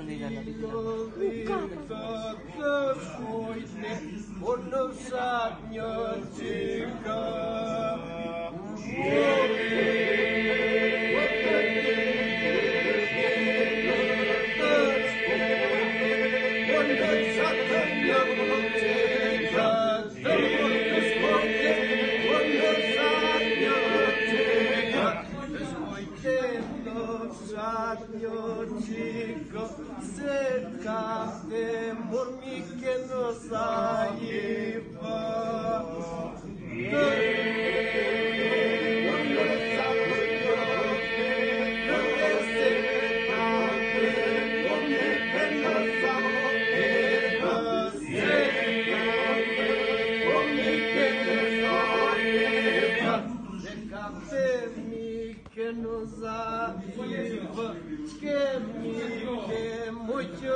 Tignan, tignan, tignan. Ostatnio cicho setka tym murmikiem zajwa. Que nos arriva, que me que muitos.